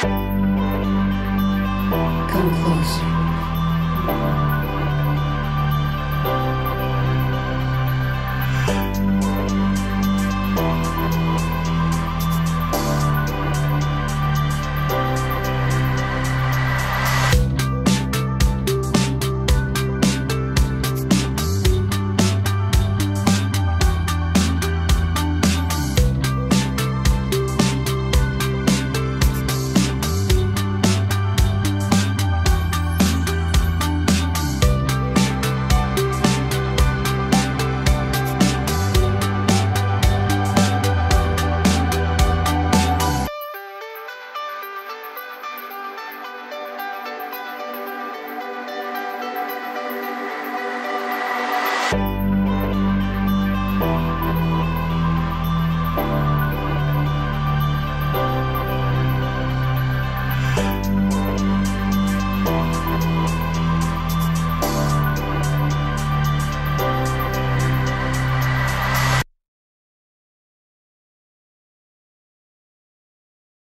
Come closer. you